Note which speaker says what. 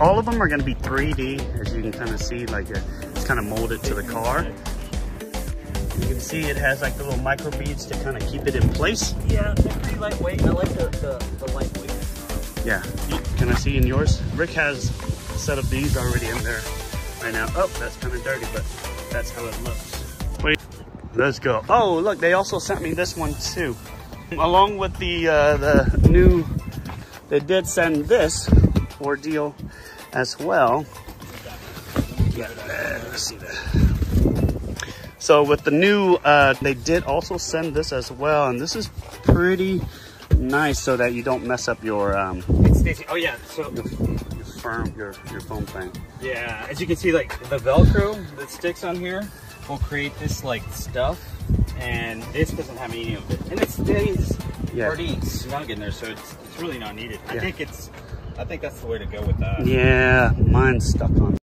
Speaker 1: all of them are gonna be 3D, as you can kind of see, like uh, it's kind of molded to the car. You can see it has like the little micro beads to kind of keep it in place.
Speaker 2: Yeah, they're pretty lightweight. I like the, the, the lightweight.
Speaker 1: Yeah, can I see in yours? Rick has a set of these already in there right now. Oh, that's kind of dirty, but that's how it looks. Wait, let's go. Oh, look, they also sent me this one too. Along with the uh, the new, they did send this ordeal as well. Yeah, let's see that. So with the new, uh, they did also send this as well, and this is pretty nice so that you don't mess up your um,
Speaker 2: It's Stacy. Oh yeah, so
Speaker 1: your, your firm your your foam thing.
Speaker 2: yeah, as you can see, like the Velcro that sticks on here will create this like stuff, and this doesn't have any of it, and it stays
Speaker 1: Yeah.
Speaker 2: already snug in there, so it's, it's really not needed. I
Speaker 1: Yeah.
Speaker 2: think it's, I think that's the way to go with that.
Speaker 1: Yeah, mine's stuck on.